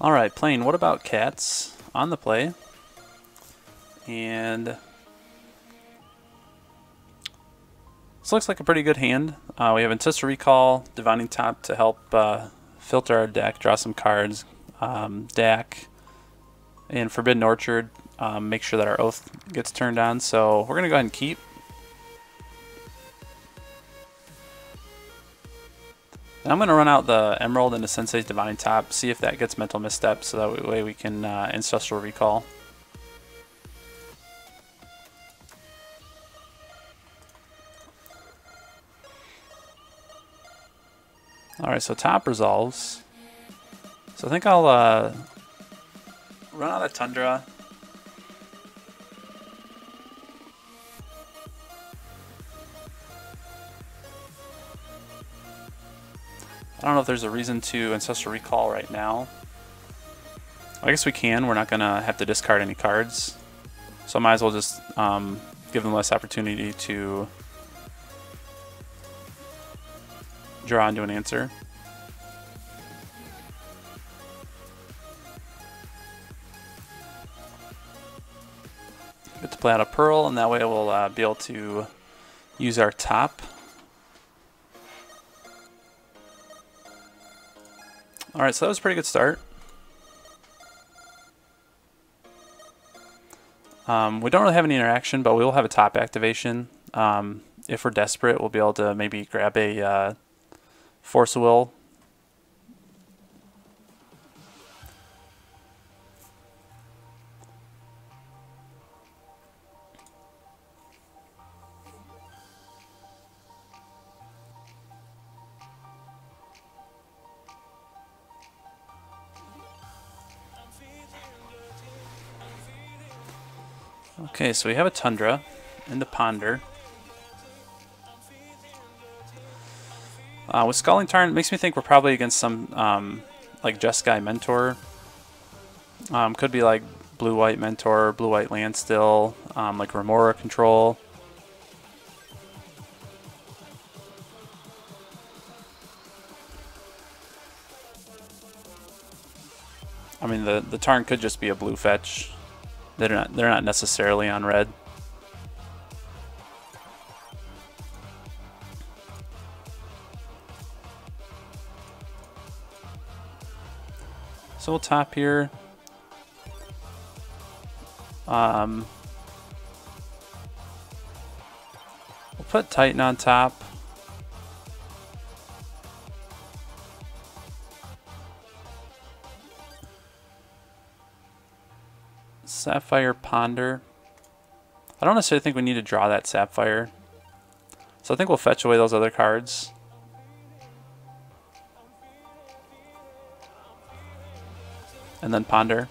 Alright, playing What About Cats on the play. And this looks like a pretty good hand. Uh, we have Ancestral Recall, Divining Top to help uh, filter our deck, draw some cards, um, Dack, and Forbidden Orchard, um, make sure that our Oath gets turned on. So we're going to go ahead and keep. And I'm going to run out the Emerald into Sensei's Divining Top, see if that gets Mental Misstep, so that way we can uh, Ancestral Recall. Alright, so top resolves. So I think I'll uh, run out of Tundra. I don't know if there's a reason to Ancestral Recall right now. I guess we can. We're not going to have to discard any cards. So I might as well just um, give them less opportunity to draw into an answer. Get to play out a Pearl, and that way we'll uh, be able to use our top Alright, so that was a pretty good start. Um, we don't really have any interaction, but we will have a top activation. Um, if we're desperate, we'll be able to maybe grab a uh, Force Will Okay, so we have a Tundra and the Ponder. Uh, with Scalding Tarn, it makes me think we're probably against some, um, like, Jeskai Mentor. Um, could be like Blue-White Mentor, Blue-White Landstill, um, like Remora Control. I mean, the, the Tarn could just be a blue fetch. They're not they're not necessarily on red. So we'll top here. Um, we'll put Titan on top. Sapphire Ponder. I don't necessarily think we need to draw that Sapphire. So I think we'll fetch away those other cards. And then Ponder.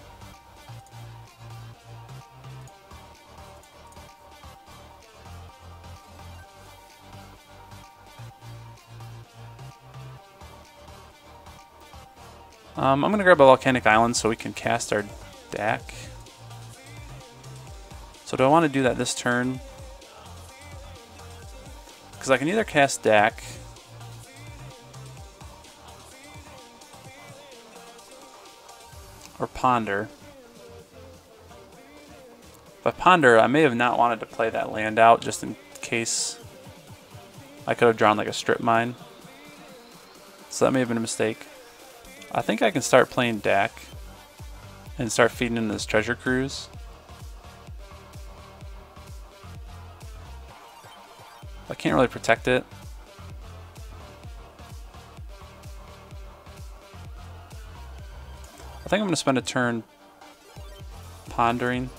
Um, I'm going to grab a Volcanic Island so we can cast our Dack. So do I want to do that this turn? Because I can either cast Dack or Ponder. I Ponder, I may have not wanted to play that land out just in case I could have drawn like a Strip Mine. So that may have been a mistake. I think I can start playing Dack and start feeding in this Treasure Cruise. Can't really protect it. I think I'm going to spend a turn pondering.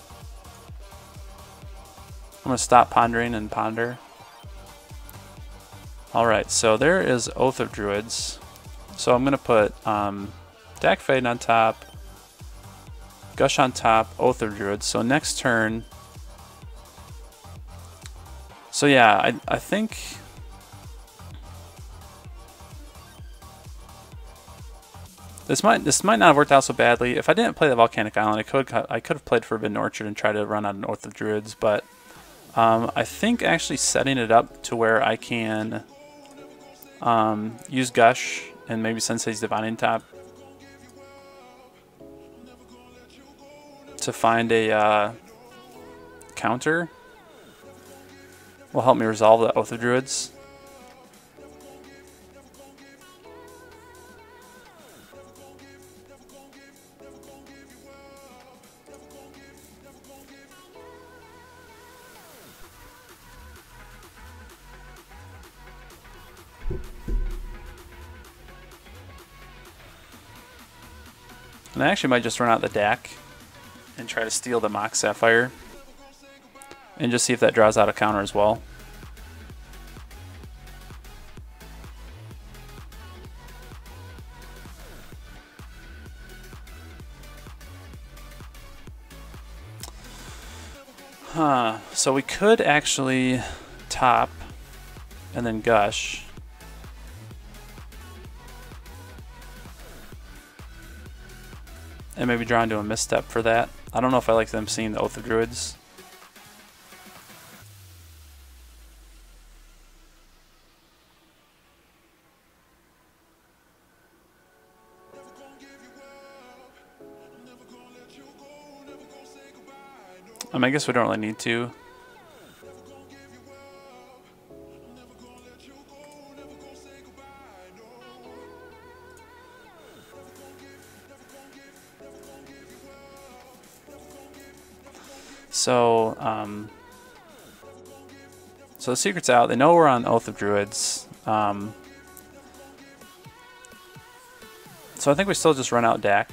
I'm going to stop pondering and ponder. Alright, so there is Oath of Druids. So I'm going to put um, Dack Fade on top, Gush on top, Oath of Druids. So next turn, so yeah, I, I think... This might this might not have worked out so badly. If I didn't play the Volcanic Island, I could I could have played Forbidden Orchard and tried to run out an Oath of Druids, but um, I think actually setting it up to where I can um, use Gush and maybe Sensei's Divining Top to find a uh, counter will help me resolve the Oath of Druids. And I actually might just run out the Dack and try to steal the Mox Sapphire. And just see if that draws out a counter as well. Huh. So we could actually top and then gush. And maybe draw into a misstep for that. I don't know if I like them seeing the Oath of Druids. I, mean, I guess we don't really need to. So, um, so the secret's out. They know we're on Oath of Druids. Um, so I think we still just run out Dack.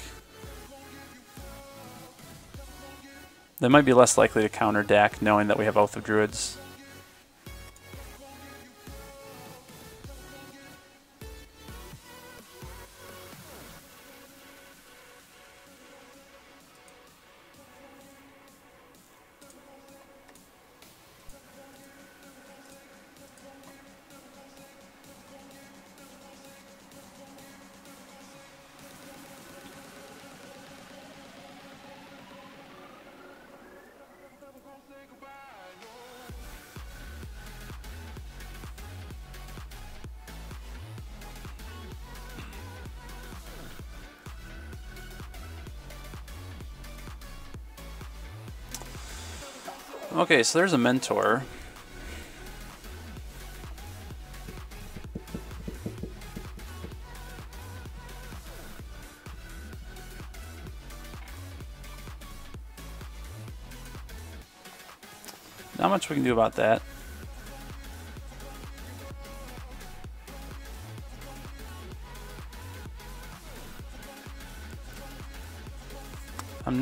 They might be less likely to counter Dack knowing that we have Oath of Druids. Okay, so there's a mentor. Not much we can do about that.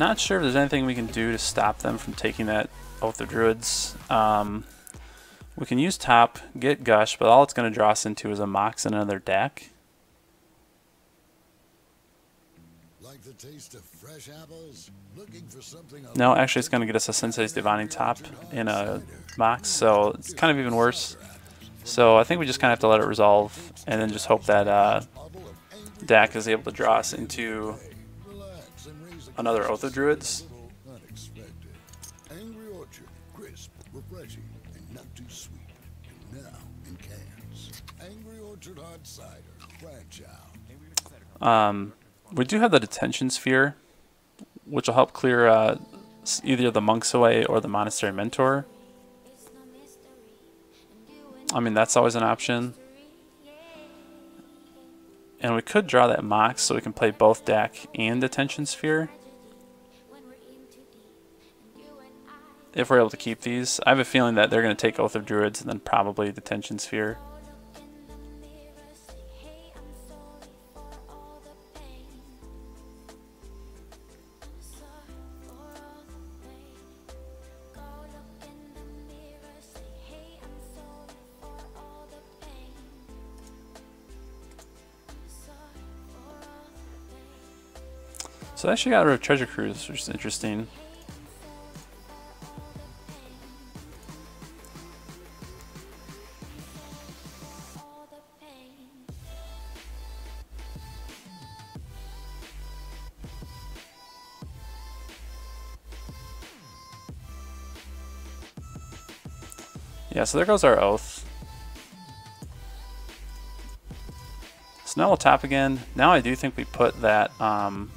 Not sure if there's anything we can do to stop them from taking that Oath of Druids. Um, we can use top, get Gush, but all it's going to draw us into is a Mox and another Dack. Like no, actually it's going to get us a Sensei's Divining Top in a Mox, so it's kind of even worse. So I think we just kind of have to let it resolve and then just hope that uh, Dack is able to draw us into another Oath of Druids. refreshing and not too sweet. And now in cans. Angry Orchard Hard Cider. Out. Um, we do have the detention sphere, which will help clear uh, either the monks away or the monastery mentor. I mean, that's always an option. And we could draw that mox so we can play both Dack and Detention Sphere. If we're able to keep these. I have a feeling that they're going to take Oath of Druids and then probably Detention Sphere. So I actually got rid of Treasure Cruise, which is interesting. Yeah, so there goes our Oath. So now we'll tap again. Now I do think we put that... Um,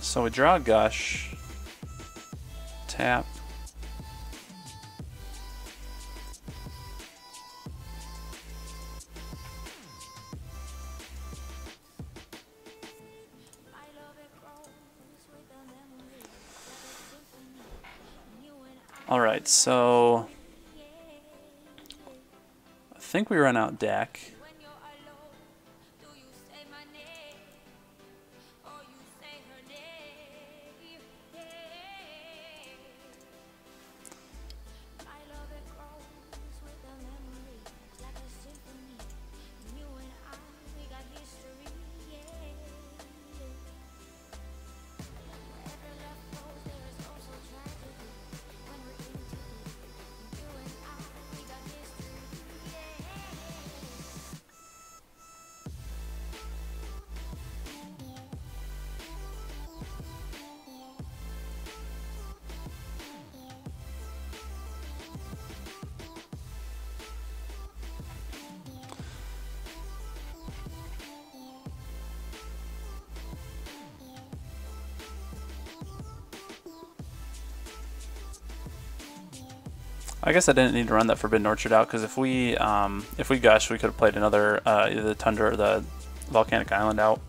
So we draw a gush, tap, So I think we run out Dack. I guess I didn't need to run that Forbidden Orchard out because if we um, if we gush, we could have played another uh, either the Tundra or the Volcanic Island out.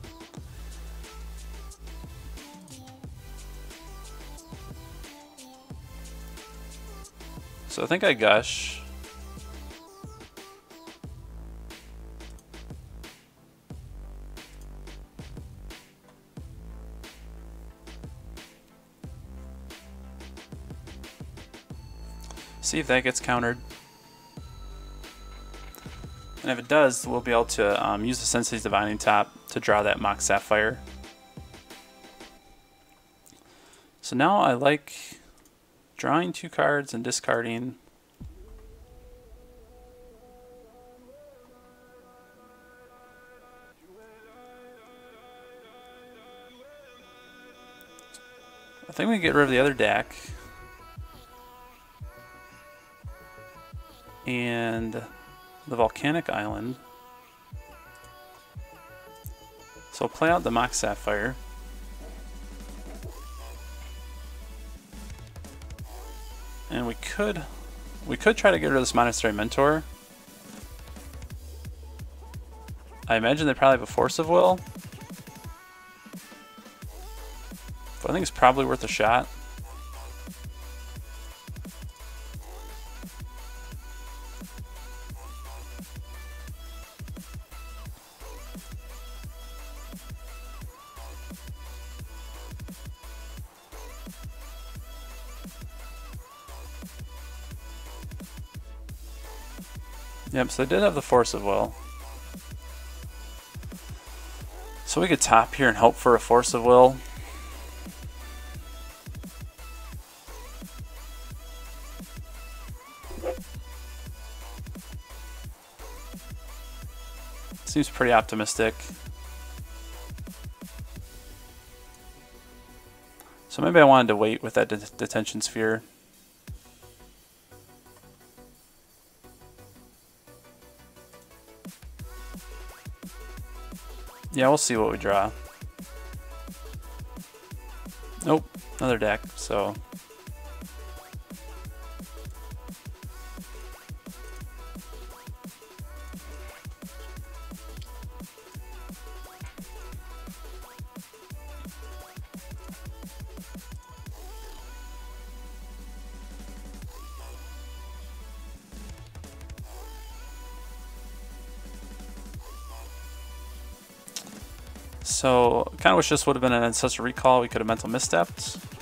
So I think I gush. See if that gets countered. And if it does, we'll be able to um, use the Sensei's Divining Top to draw that Mox Sapphire. So now I like drawing two cards and discarding. I think we can get rid of the other Dack. And the volcanic island. So play out the Mox Sapphire. And we could we could try to get rid of this Monastery Mentor. I imagine they probably have a Force of Will. But I think it's probably worth a shot. Yep, so they did have the Force of Will. So we could top here and hope for a Force of Will. Seems pretty optimistic. So maybe I wanted to wait with that de detention sphere. Yeah, we'll see what we draw. Nope, another Dack, so So, kind of wish this would have been an Ancestral Recall. We could have Mental Misstepped.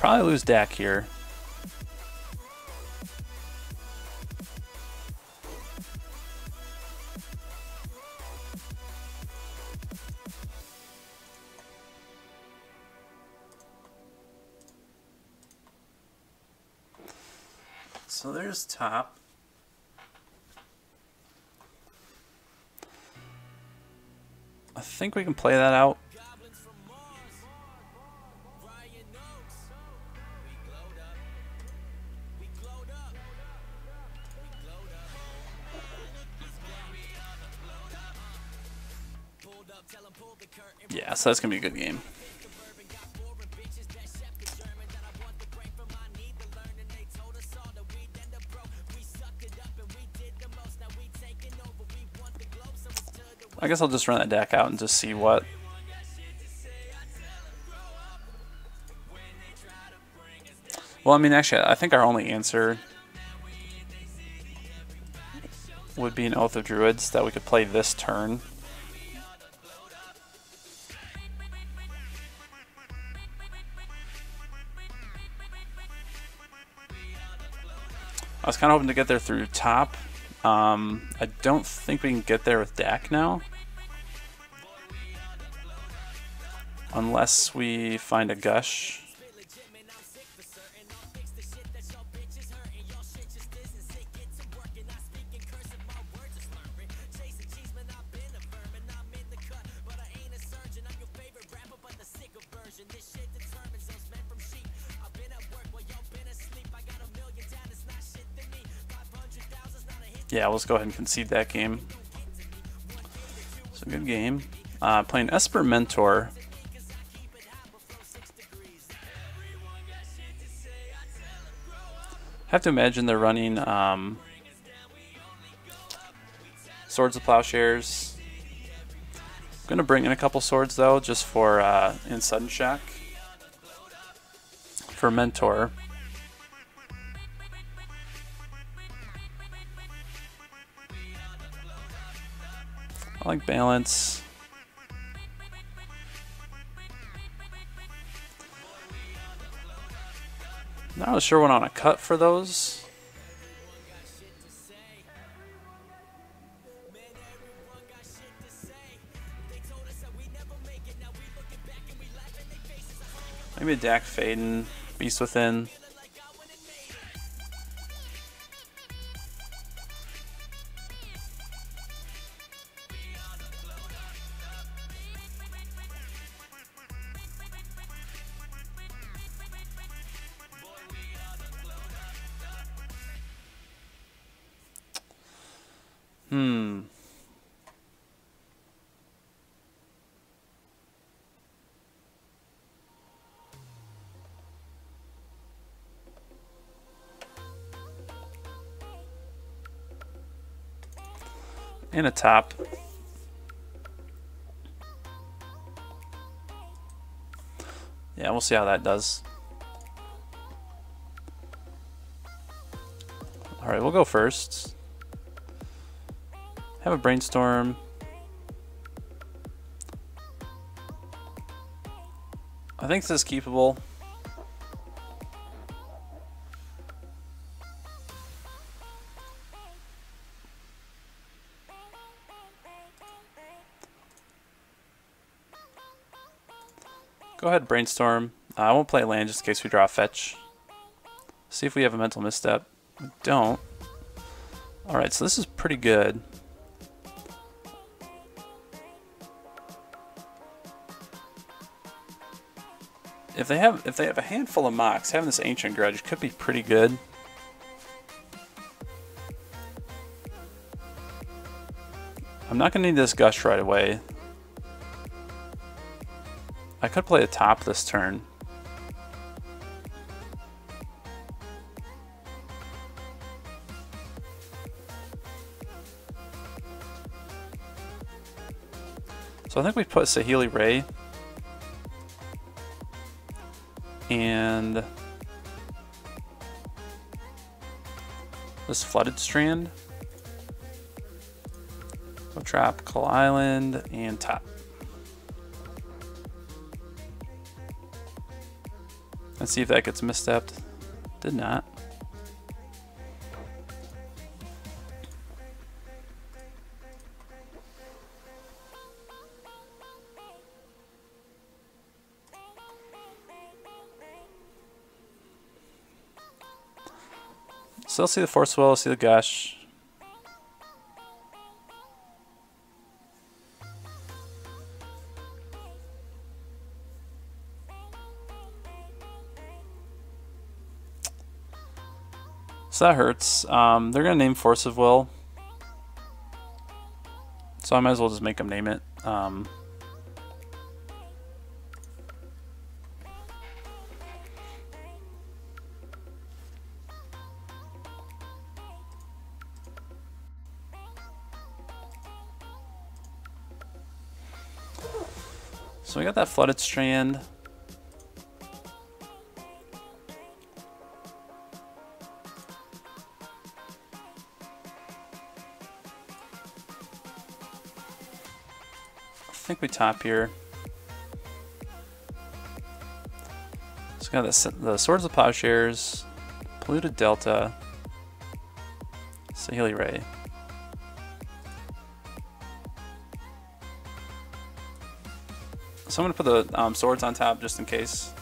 probably lose Dack here. So there's top. I think we can play that out. So that's going to be a good game. I guess I'll just run that Dack out and just see what Well, I mean, actually, I think our only answer would be an Oath of Druids that we could play this turn. Was kind of hoping to get there through top. Um, I don't think we can get there with Dack now. Unless we find a Gush. Yeah, let's go ahead and concede that game. It's a good game. Uh, playing Esper Mentor. have to imagine they're running um, Swords of Plowshares. I'm to bring in a couple swords though, just for uh, in Sudden Shock. For Mentor. Like balance. Not sure what on a cut for those. Maybe a Dack Fayden, Beast Within. Hmm. And a top. Yeah, we'll see how that does. Alright, we'll go first. Have a brainstorm. I think this is keepable. Go ahead, brainstorm. Uh, I won't play land just in case we draw a fetch. See if we have a mental misstep. We don't. Alright, so this is pretty good. If they have if they have a handful of Mox, having this Ancient Grudge could be pretty good. I'm not going to need this Gush right away. I could play a top this turn. So I think we put Saheeli Rai and this flooded strand. So trap, Coal Island, and top. Let's see if that gets misstepped. Did not. So let's see the Force Will, see the Gush. So that hurts. Um, they're going to name Force of Will. So I might as well just make them name it. Um, So we got that flooded strand. I think we top here. So got the, the Swords of Plowshares, Polluted Delta, Saheeli Rai. So I'm to put the um, swords on top just in case.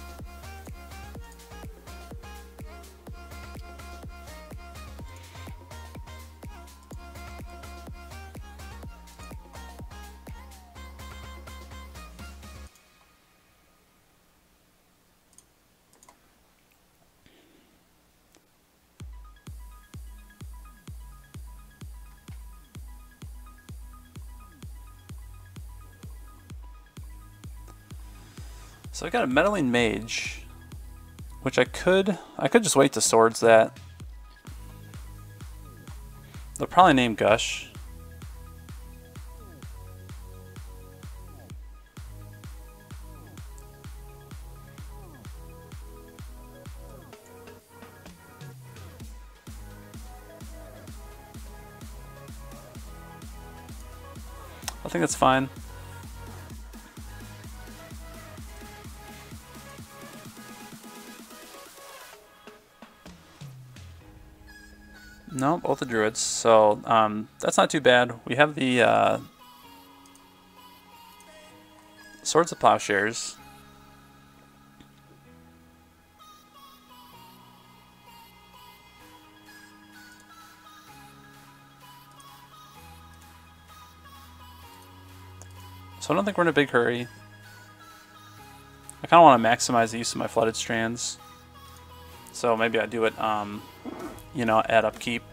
I got a meddling mage, which I could I could just wait to swords that. They'll probably name Gush. I think that's fine. No, both the druids. So um, that's not too bad. We have the uh, Swords of Plowshares. So I don't think we're in a big hurry. I kind of want to maximize the use of my flooded strands. So maybe I do it um, you know, at upkeep.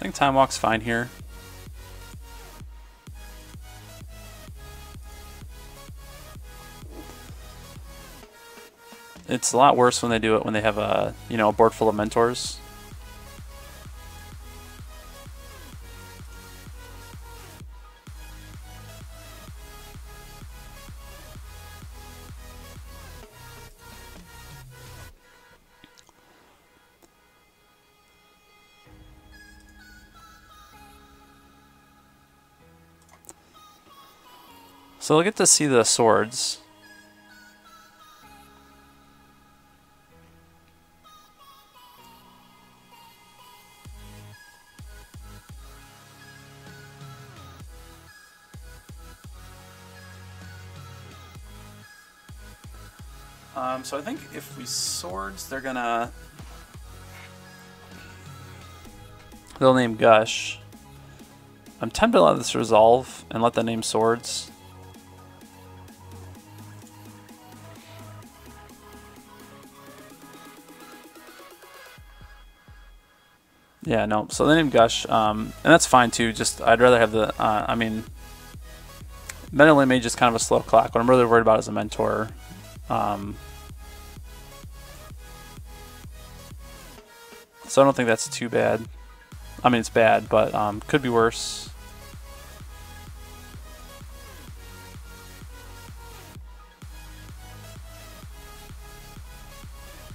I think time walk's fine here. It's a lot worse when they do it when they have a you know a board full of mentors. So we'll get to see the swords. So I think if we swords, they're gonna... They'll name Gush. I'm tempted to let this resolve and let the name swords. Yeah, no. So they name Gush, um, and that's fine too. Just I'd rather have the. Uh, I mean, Meddling Mage is kind of a slow clock. What I'm really worried about is a mentor. Um, So I don't think that's too bad. I mean, it's bad, but um, could be worse.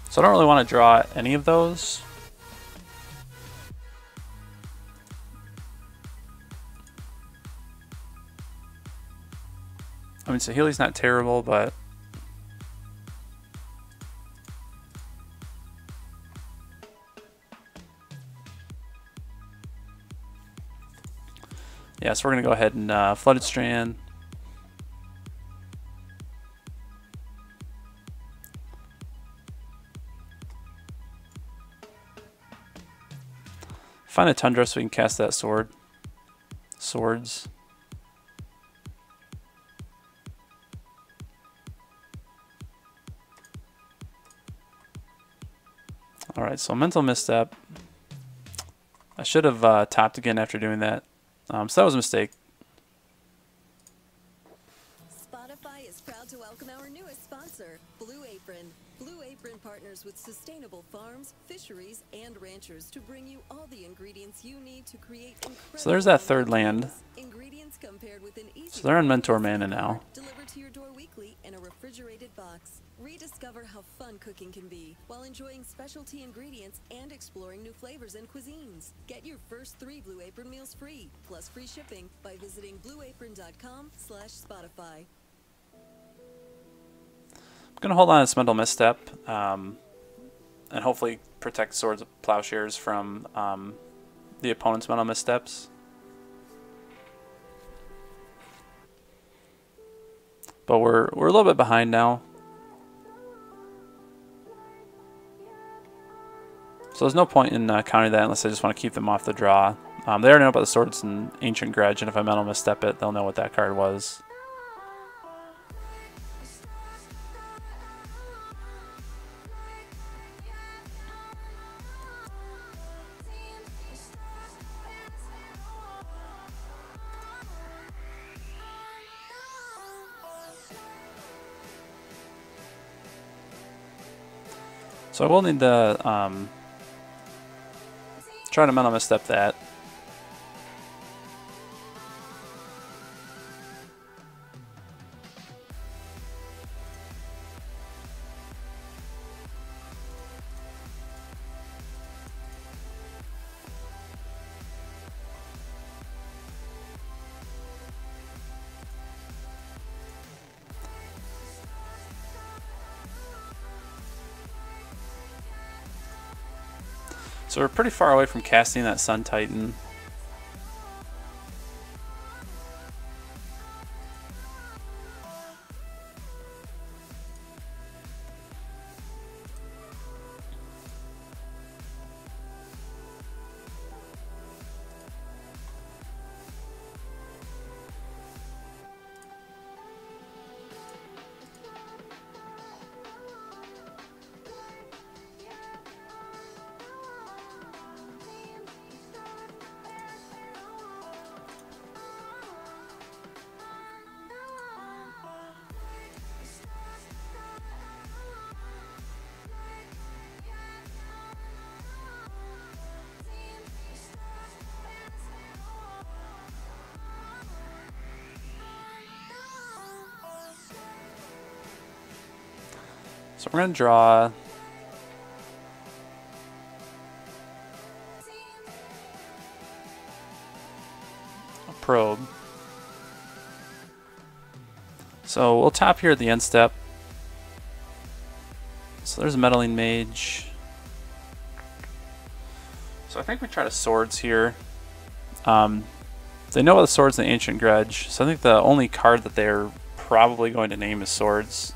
So I don't really want to draw any of those. I mean, Saheeli's not terrible, but Yeah, so we're going to go ahead and uh, Flooded Strand. Find a Tundra so we can cast that sword. Swords. Alright, so mental misstep. I should have uh, tapped again after doing that. Um, so that was a mistake. Spotify is proud to welcome our newest sponsor, Blue Apron. Blue Apron partners with sustainable farms, fisheries, and ranchers to bring you all the ingredients you need to create incredible So there's that third land. Ingredients compared with an easy So they're on Mentor Mana now. Delivered to your door weekly in a refrigerated box. Rediscover how fun cooking can be while enjoying specialty ingredients and exploring new flavors and cuisines. Get your first three Blue Apron meals free, plus free shipping by visiting blueapron.com slash Spotify. I'm going to hold on to this mental misstep um, and hopefully protect Swords of Plowshares from um, the opponent's mental missteps. But we're, we're a little bit behind now. So there's no point in uh, counting that unless I just want to keep them off the draw. Um, they already know about the swords and Ancient Grudge, and if I mental misstep it, they'll know what that card was. So I will need to um, try to mental misstep that. We're pretty far away from casting that Sun Titan. So we're going to draw a probe. So we'll top here at the end step. So there's a meddling mage. So I think we try to swords here. Um, they know about the swords and the ancient grudge, so I think the only card that they're probably going to name is swords.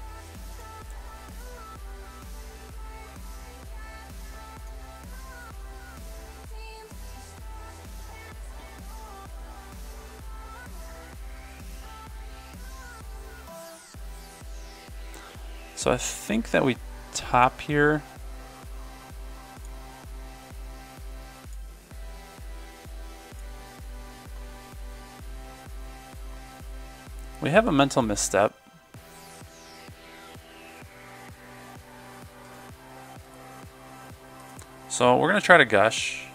So I think that we top here. We have a mental misstep. So we're going to try to gush.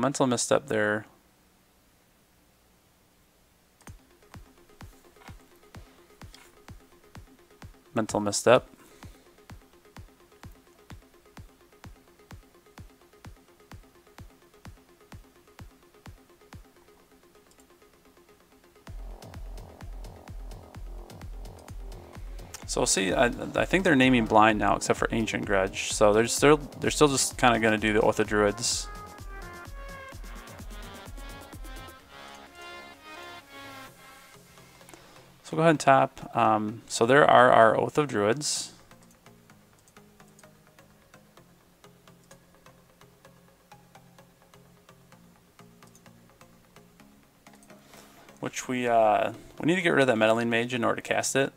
Mental misstep there. Mental misstep. So see. I, I think they're naming blind now, except for Ancient Grudge. So they're still they're still just kind of going to do the Oath of Druids. Go ahead and tap. Um, so there are our Oath of Druids. Which we, uh, we need to get rid of that Meddling Mage in order to cast it.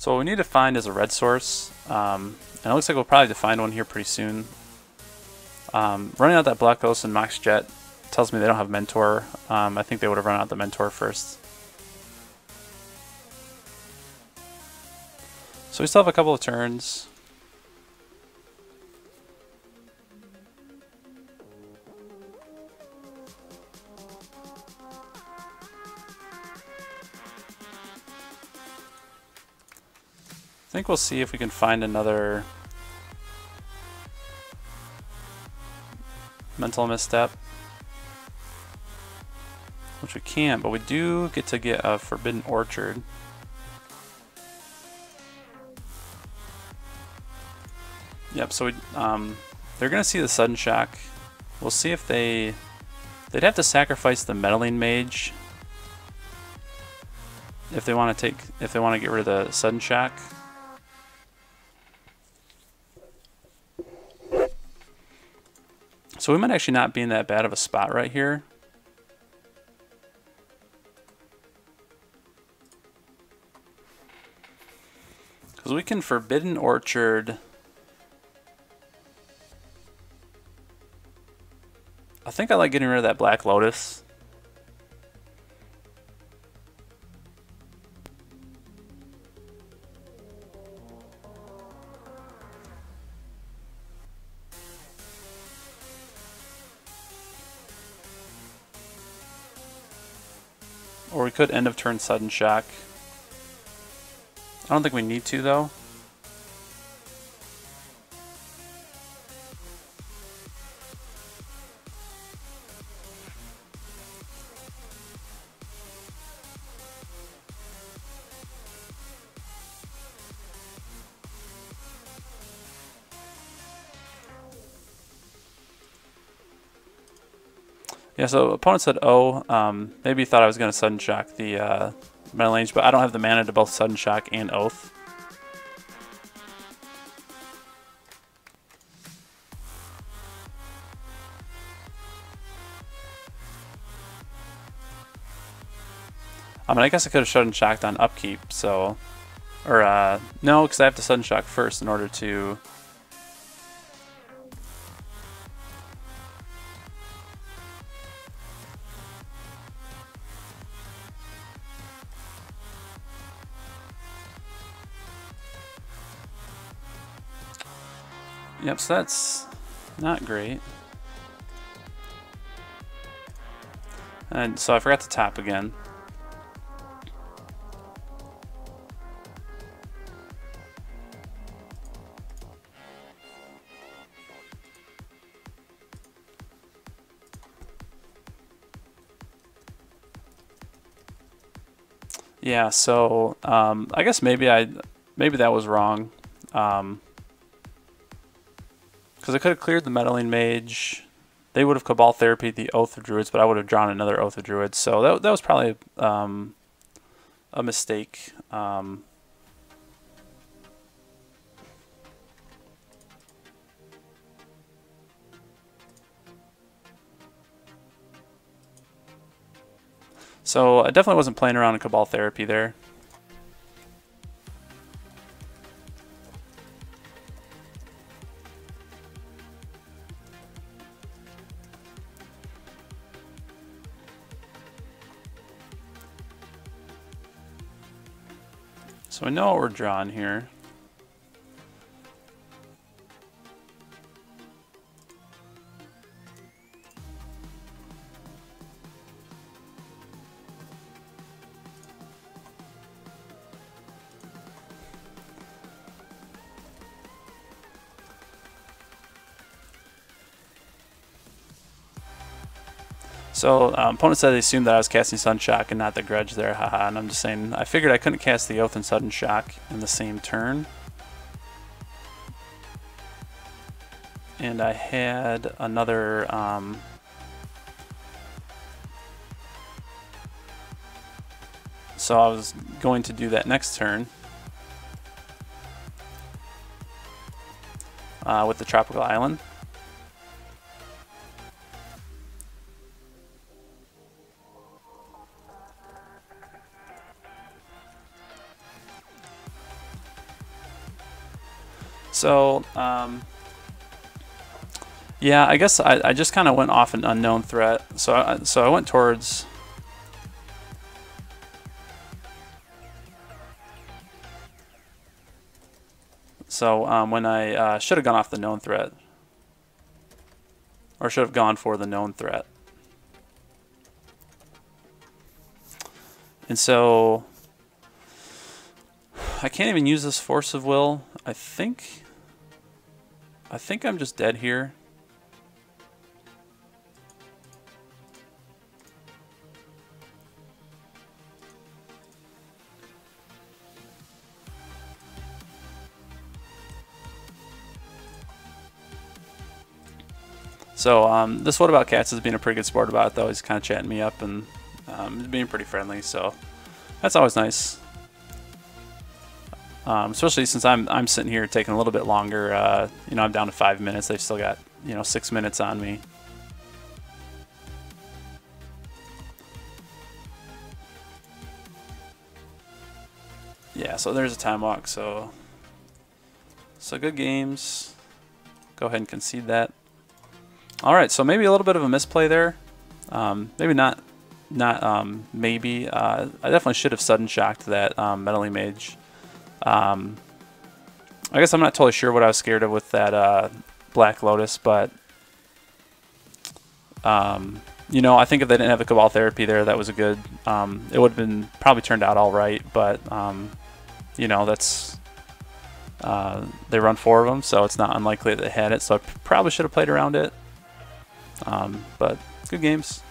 So what we need to find is a red source. Um, and it looks like we'll probably find one here pretty soon. Um, running out that Black Ghost and Mox Jet tells me they don't have Mentor. Um, I think they would have run out the Mentor first. So we still have a couple of turns. I think we'll see if we can find another mental misstep. Which we can't, but we do get to get a Forbidden Orchard. Yep, so we, um, they're going to see the Sudden Shock. We'll see if they... They'd have to sacrifice the Meddling Mage if they want to take if they want to get rid of the Sudden Shock. So we might actually not be in that bad of a spot right here. Because we can Forbidden Orchard I think I like getting rid of that Black Lotus. We could end of turn sudden shock. I don't think we need to though. Yeah, so opponent said oh. Um, maybe thought I was going to sudden shock the uh, Meddling Mage, but I don't have the mana to both sudden shock and oath. I mean, I guess I could have sudden shocked on upkeep, so... Or, uh, no, because I have to sudden shock first in order to Yep, so that's not great. And so I forgot to tap again. Yeah, so um, I guess maybe I maybe that was wrong. Um, because I could have cleared the Meddling Mage. They would have Cabal Therapy the Oath of Druids, but I would have drawn another Oath of Druids. So that, that was probably um, a mistake. Um, so I definitely wasn't playing around in Cabal Therapy there. So I know what we're drawing here. So um, opponent said they assumed that I was casting Sudden Shock and not the Grudge there, haha. And I'm just saying, I figured I couldn't cast the Oath and Sudden Shock in the same turn. And I had another... Um, so I was going to do that next turn. Uh, with the Tropical Island. So, um, yeah, I guess I, I just kind of went off an unknown threat. So, I, so I went towards. So um, when I uh, should have gone off the known threat, or should have gone for the known threat. And so I can't even use this force of will. I think I think I'm just dead here. So um, this What About Cats is being a pretty good sport about it though. He's kind of chatting me up and um, being pretty friendly. So that's always nice. Um, especially since I'm I'm sitting here taking a little bit longer. Uh, you know, I'm down to five minutes. They've still got you know six minutes on me. Yeah, so there's a time walk. So so good games. Go ahead and concede that. All right, so maybe a little bit of a misplay there. Um, maybe not. Not um, maybe. Uh, I definitely should have sudden shocked that um, meddling mage. Um, I guess I'm not totally sure what I was scared of with that uh, Black Lotus, but um, you know, I think if they didn't have the Cabal therapy there, that was a good. Um, it would have been probably turned out all right, but um, you know, that's uh, they run four of them, so it's not unlikely that they had it. So I probably should have played around it. Um, but good games.